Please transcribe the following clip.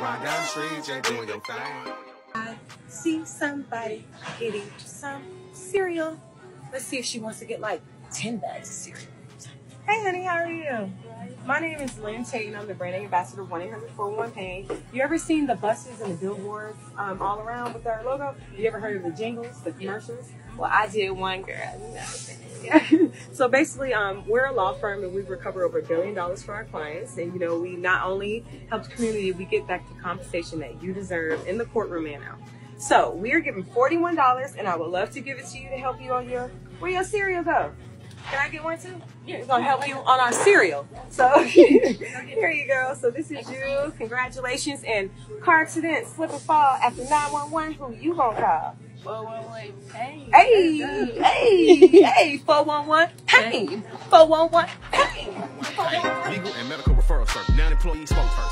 Ride down the street, doing your thing. I see somebody getting some cereal. Let's see if she wants to get like 10 bags of cereal. Hey, honey, how are you? My name is Lynn Tate, and I'm the branding ambassador of 1 800 411 Pain. You ever seen the buses and the billboards um, all around with our logo? You ever heard of the jingles, the commercials? Well, I did one, girl. so basically, um, we're a law firm and we recover over a billion dollars for our clients. And you know, we not only help the community, we get back the compensation that you deserve in the courtroom and out. So we are giving forty-one dollars, and I would love to give it to you to help you on your where your cereal go. Can I get one too? Yeah, it's gonna help you on our cereal. So here you go. So this is you. Congratulations. And car accident, slip and fall after 911. Who you gonna call? 411 pain. Hey, hey, hey, 411 pain. 411 pain. Legal and medical referral service. Now employee spokesperson.